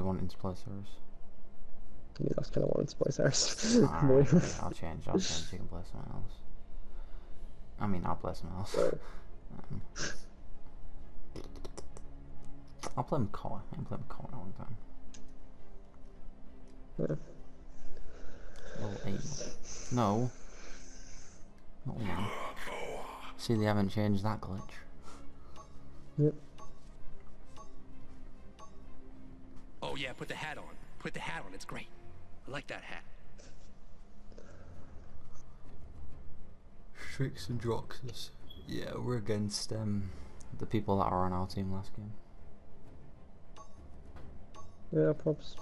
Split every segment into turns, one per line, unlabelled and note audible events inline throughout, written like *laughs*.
you wanting to play Seris?
Yeah, that's kind of wanted to play Seris.
Alright, yeah, I'll change. I'll change. You can play someone else. I mean, I'll play someone else. Um, I'll play Makoa. I haven't played Makoa in a long time.
Yeah.
Level 8. No. Not one. See, they haven't changed that glitch.
Yep.
Oh yeah, put the hat on. Put the hat on. It's great. I like that hat.
Strix and Droxus. Yeah, we're against um, the people that are on our team last game.
Yeah, props.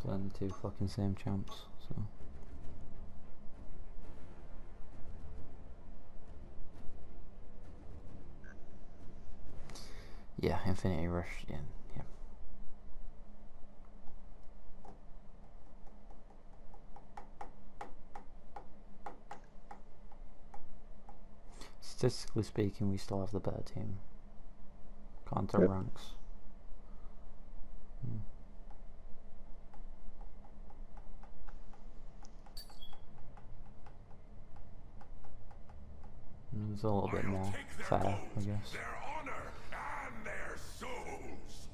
Playing the two fucking same champs, so. Yeah, Infinity Rush, yeah, Statistically speaking, we still have the better team. Counter
Yep.
ranks. Hmm. Mm, It's a little bit more fair, I guess.
Their honor and their souls.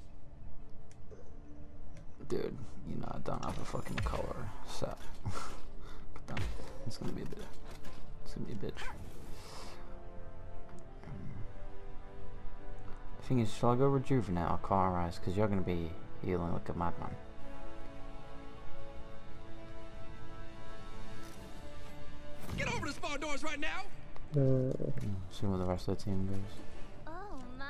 Dude, you know I don't have a fucking color set. *laughs* but then, it's gonna be a bit. It's gonna be a bitch. Thing is, shall I go rejuvenate or cauterize? Because you're gonna be healing like a madman.
Get over the spawn doors right now.
Uh,
See where the rest of the team goes.
Oh my.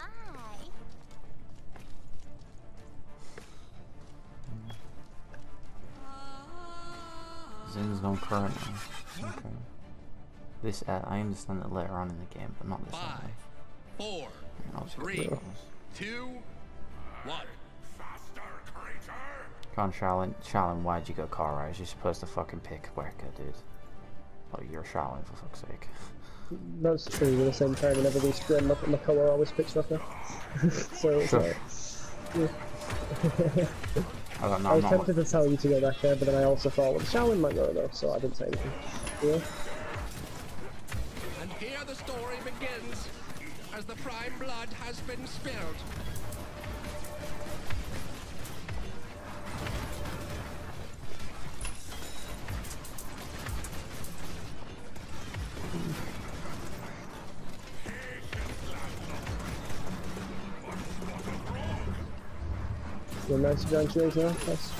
Zing's gone current. Okay. This, uh, I understand that later on in the game, but not this
Five,
early.
four,
I'll just
three,
go
two, one.
Faster, creature.
Come on, Charlene. Charlene, why'd you go car cauterize? You're supposed to fucking pick Wrecker, dude. Oh, you're Charlene, for fuck's sake. *laughs*
that's true. At the same time, whenever we stream, Mak- Makoa always picks *laughs* Rucker. so it's
Sure.
like, yeah. *laughs*
I got no,
I
I'm
was tempted to tell you to go back there, but then I also thought, well, Sha Lin might go though, so I didn't say anything. Yeah.
As the prime blood has been spilled.
You're nice join Shields now. That's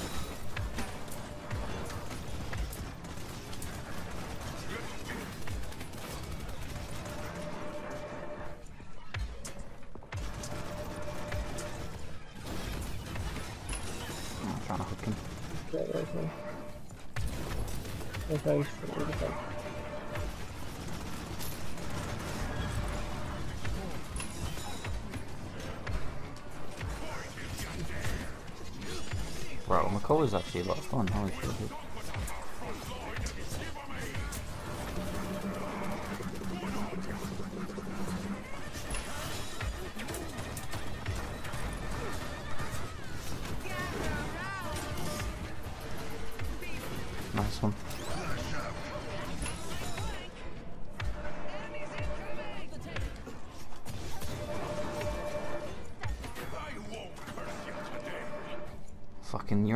Makoa actually a lot of fun. Holy shit. Nice one.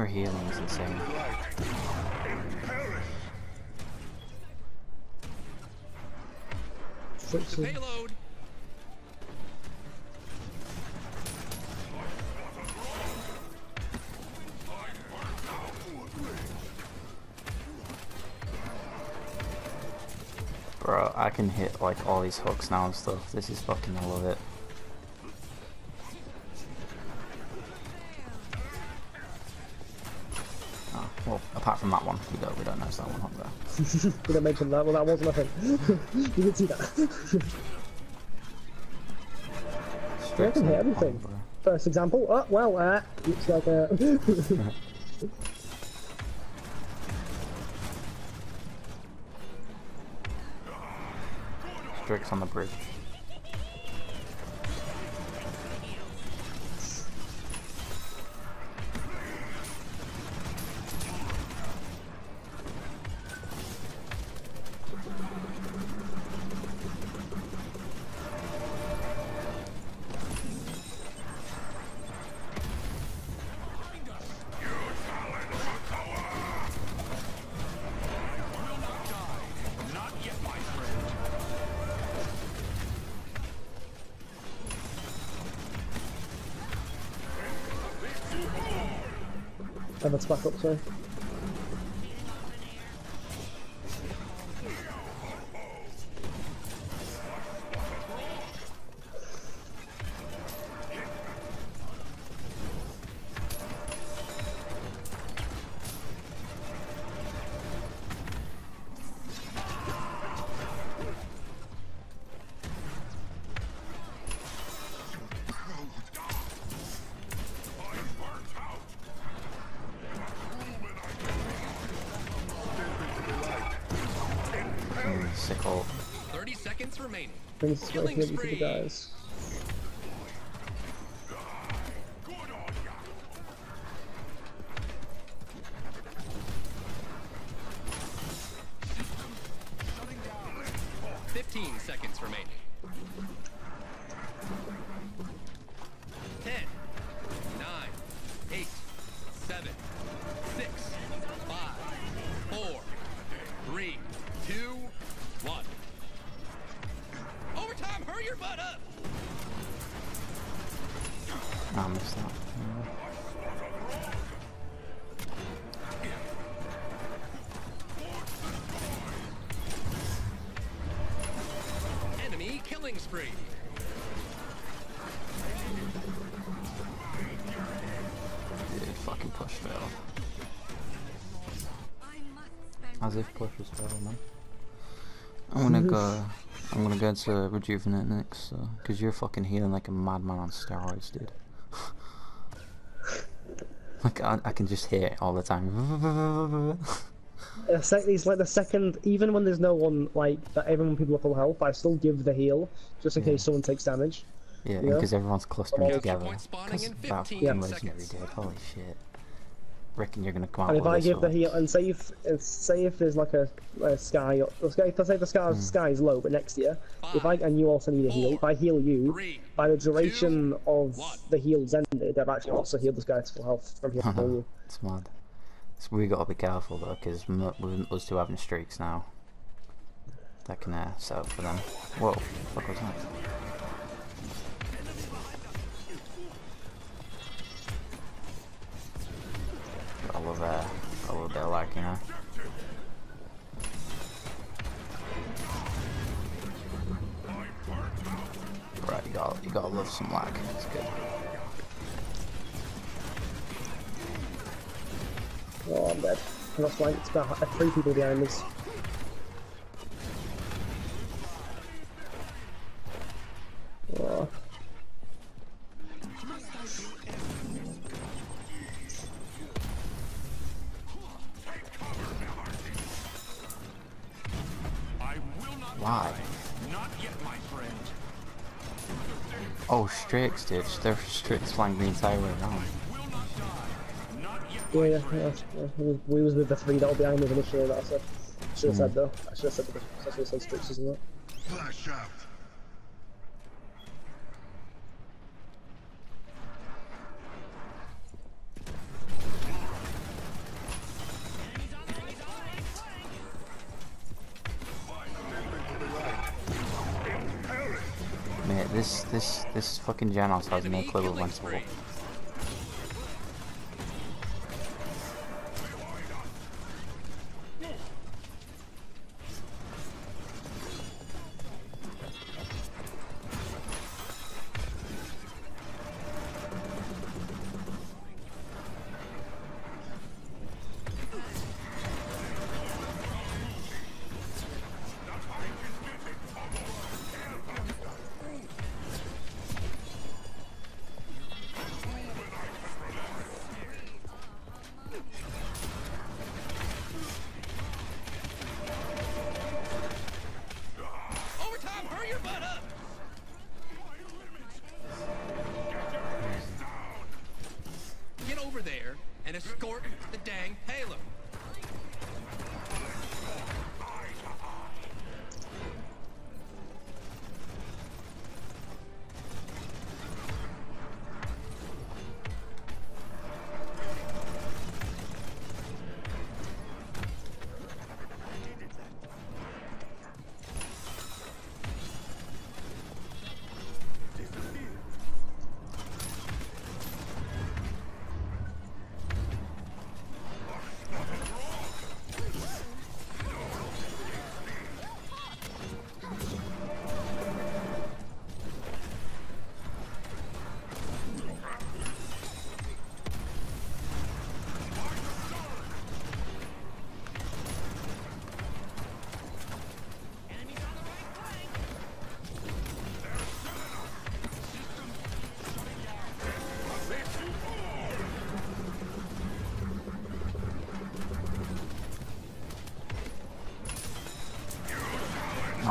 Your healing is insane.
Payload.
Bro, I can hit like all these hooks now and stuff. This is fucking, I love it. Apart from that one, we don't, we don't notice that one hook there.
you didn't mention that, well that was nothing. *laughs* you did see that. *laughs* I can hit everything. First example, oh, well, uh, looks like a... *laughs*
Strix on the bridge.
Evan's back up, sorry. Brings right here to the guys.
Hurry your butt up!
I missed that. Yeah.
Enemy killing spree.
Dude, fucking push fail. As if push was fail, man. I'm gonna go. I'm gonna go to rejuvenate next, so, cause you're fucking healing like a madman on steroids, dude. *laughs* like I, I can just hear it all the time.
Sec- it's like the second, even when there's no one like that, everyone people are full health, I still give the heal just in
Yeah.
case someone takes damage.
Yeah,
Yeah.
because everyone's clustering
Capture
together.
point spawning
'Cause
in
that
15
fucking legendary dude. Holy shit. Reckon you're gonna come out
And if I give the heal, and say if and say if there's like a, a sky, or, say if say the sky,
Hmm.
sky is low, but next year, if I and you also need a heal, if I heal you,
Three,
by the duration
two,
of
one.
the heals ended, I've actually also healed this guy to full health from healing *laughs* you.
It's mad. So we gotta be careful though, because with us two having streaks now, that can uh, set up for them. Whoa, fuck was that? Little, uh, a little bit of lag, you know. Right, you gotta, you gotta love some lag. It's good.
Oh, I'm dead. Got flanked by uh, three people behind us.
Strix, dude. They're Strix flying the entire way around.
Will not die.
Yeah, yeah, yeah, yeah. We, we was with the three that were behind us initially, that I said. Should have said though. I should have said the I should have said Strix, isn't it?
Flash out.
This this this fucking Jenos has no clue
killing
when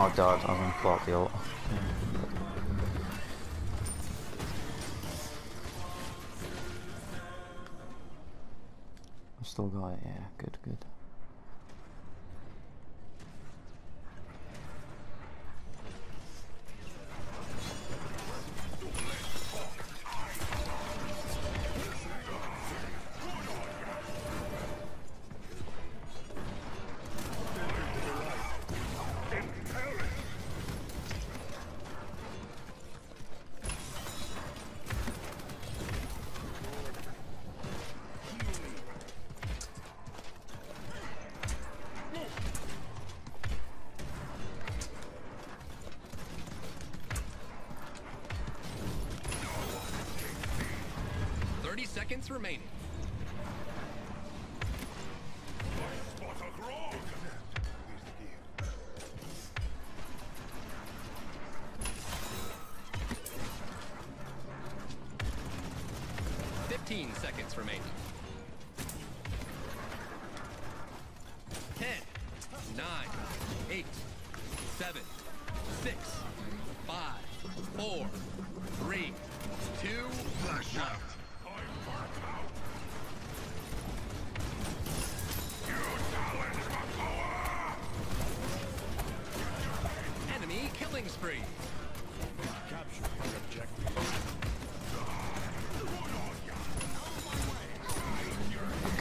Oh, I died. I was gonna pull out the ult. I've still got it, yeah, good, good.
15 seconds remaining.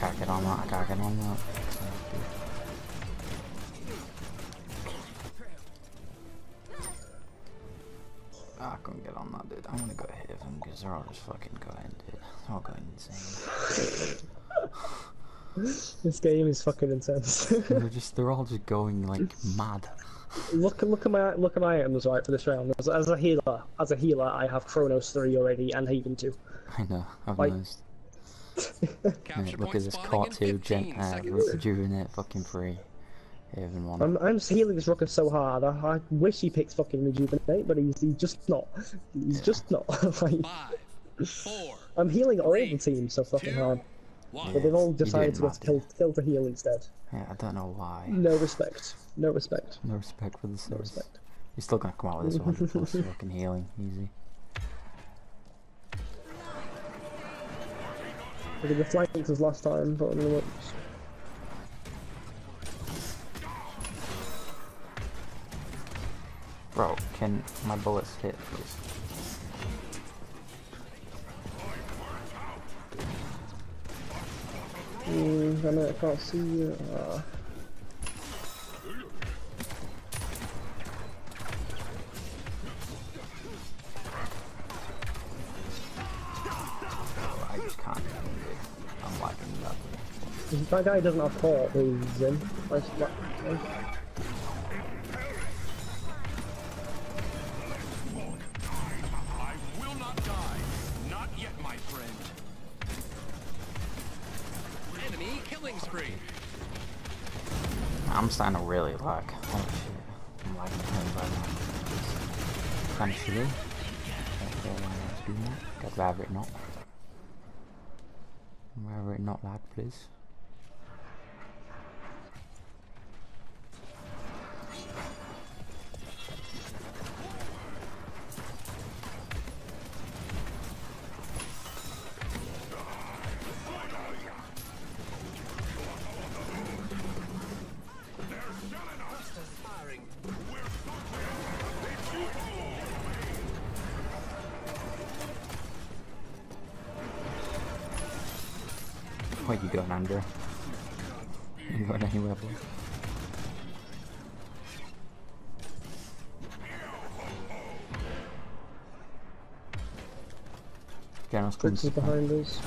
I can't get on that, I can't get on that. I couldn't get on that, dude. I'm gonna go hit them because they're all just fucking going, dude. They're all going insane. *laughs*
This game is fucking intense.
they're *laughs* just, they're all just going like mad.
look, look at my look at my items right for this round. As, as a healer, as a healer, I have Chronos three already and Haven two.
I know, I've
Like-
noticed.
Capture
Mate, look at this
spawning
caught
in
two,
15
gen, uh, rejuvenate fucking free. Haven one.
I'm I'm healing this rocket so hard. I, I wish he picks fucking rejuvenate, but he's he's just not. He's
Yeah.
just not. *laughs* like,
Five, four,
I'm healing all
Three,
the teams so fucking
two,
hard,
one.
but they've all decided to go to
matter.
kill kill to heal instead.
Yeah, I don't know why.
No respect. No respect.
No respect for the
No respect.
You're still gonna come out with this 100 plus *laughs* fucking healing, easy.
I did the flanks as last time, but only once.
Bro, can my bullets hit, please?
Mm, I know I can't see you. Ah.
That.
Guy doesn't have port, he's in.
Killing spree.
I'm starting to really lag. Oh shit. I'm lagging bad now. That. I'd rather it not. It not lag, please. Where you going, Andrew? You going anywhere, boy? General's
behind us.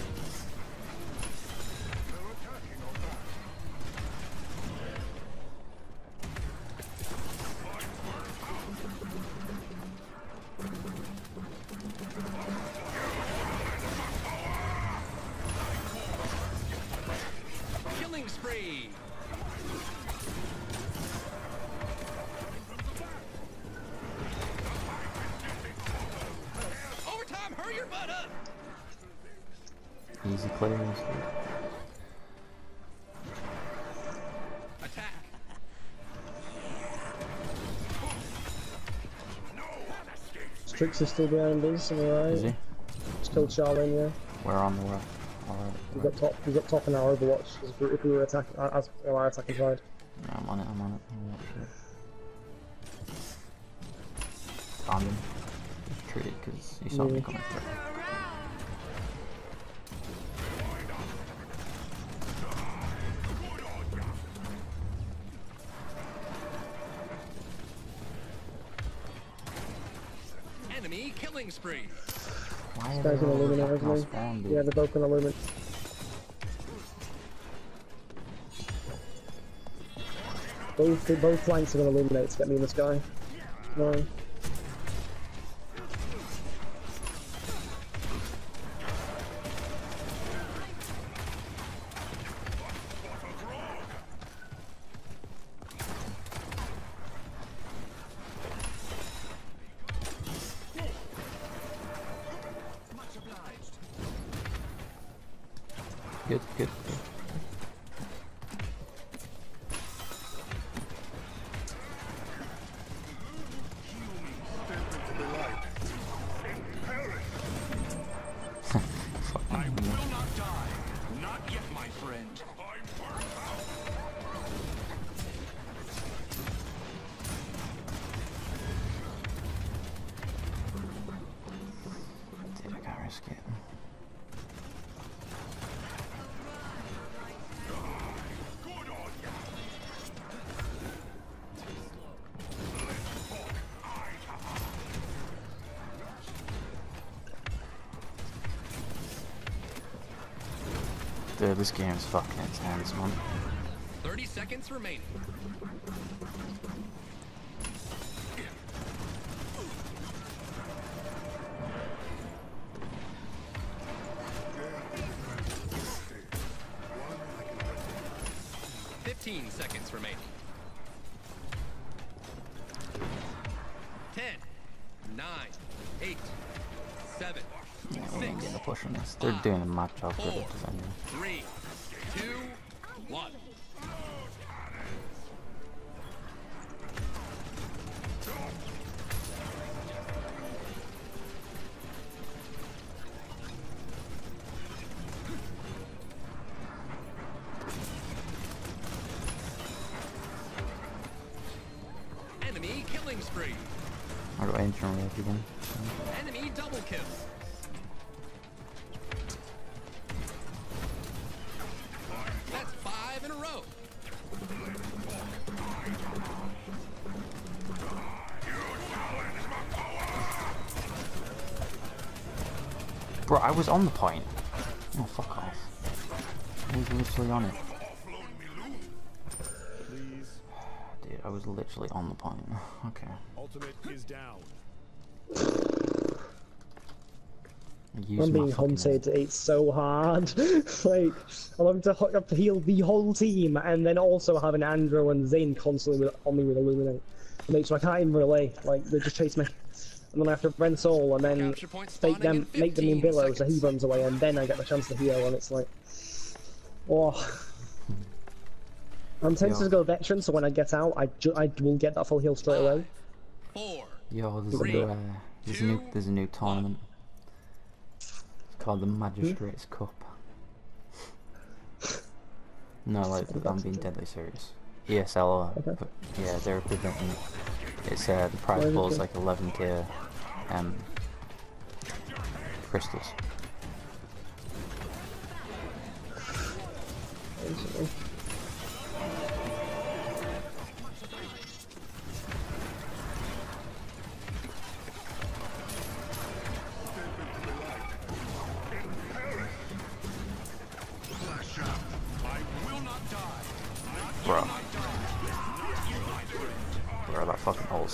Easy clearance.
Attack.
Trix is still behind us, am I right?
Is he?
Just killed Charlene, yeah.
We're on the way. Alright.
He's got top, he's got top in our Overwatch if we- if we were attacking, as well, our attacking side.
Yeah, I'm on it, I'm on it. I'm on it. Found him. Just treat it because he saw me coming through.
Enemy killing spree.
Why are
Guy's
they
gonna
all
illuminate,
fucking
isn't he? Yeah, they're both gonna illuminate. Both, they- both flanks are gonna illuminate to get me in the sky. No.
Dude, this game's fucking intense, man.
30 seconds remaining. Fifteen seconds remaining. Ten, nine, eight, seven,
Yeah, we're gonna get a push on this. They're doing a match up with it,
Enemy killing spree.
I got ancient rage again.
Enemy double kill. That's five in a row.
Bro, I was on the point. Oh, fuck off. I was literally on it. Was literally on the point. *laughs* Okay.
Ultimate is down.
I'm being
fucking-
hunted, *laughs* it's so hard. *laughs* like, I'm having to, hu- have to heal the whole team and then also having Andrew and Zane constantly with, on me with Illuminate. It makes so I can't even relay, like, they just chase me. And then I have to rend soul and then
Capture
fake them, make them in billows, so he runs away and then I get the chance to heal and it's like... Oh. I'm tempted to go veteran so when I get out, I, I will get that full heal straight away.
Four.
Yo, there's
Three,
a, uh, there's a new, there's a new tournament. It's called the Magistrates Cup. No, like, I'm being deadly serious. ESL, uh,
Okay.
but yeah, they're presenting. It's uh, the prize pool is like 11k um crystals.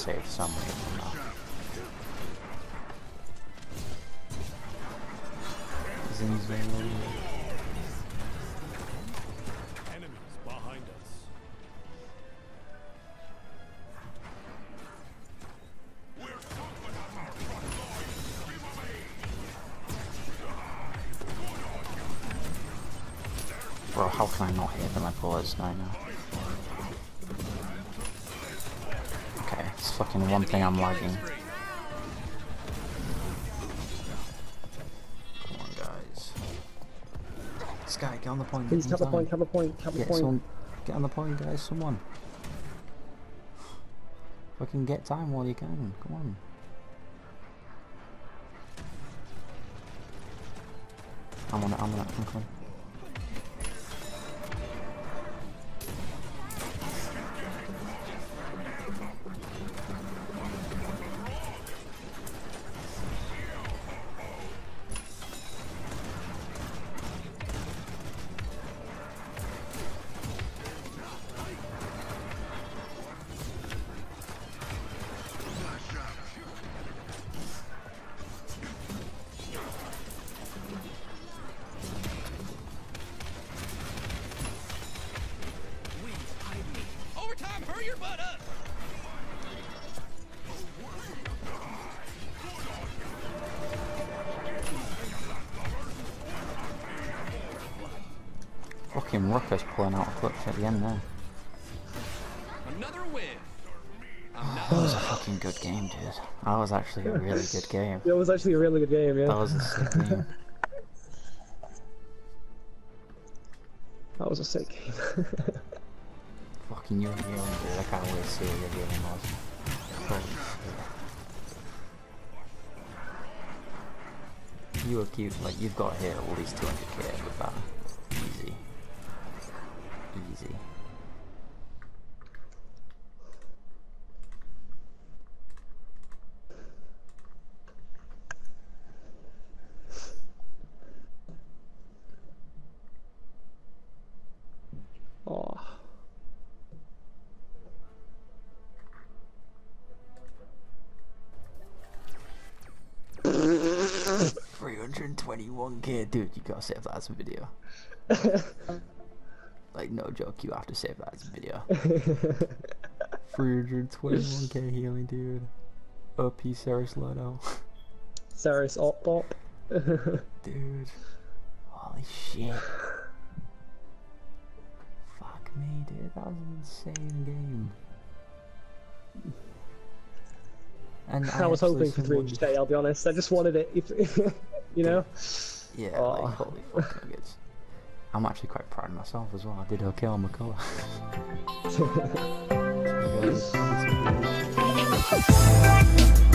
That fucking ult saved so much from that. Guy. Get on the point.
Please
get
cap the point, cap the point, the
Get
point.
someone. Get on the point, guys. Someone. Fucking get time while you can. Come on. I'm on it. I'm on it. I'm coming. Fucking Ruckus pulling out a clutch at the end there.
Another win. *sighs*
That was a fucking good game, dude. That was actually a really good game.
It was actually a really good game, yeah.
That was a sick game.
That was a sick game. *laughs*
Fucking your healing, dude. I can't wait to see what your healing was. Holy shit. You were cute, like, you've got to hit at least 200k with that. Easy. Easy.
oh.
321k, dude, you gotta save that as a video. *laughs* like, no joke, you have to save that as a video. *laughs* 321k healing, dude. OP Seris Lodo.
Seris op op.
Dude. Holy shit. Fuck me, dude. That was an insane game. And *laughs*
I was hoping for
someone-
300k, I'll be honest. I just wanted it, if, *laughs* you know?
Yeah,
Oh.
like, holy fuck nuggets. I'm actually quite proud of myself as well. I did okay on McCullough. *laughs* Really. *laughs*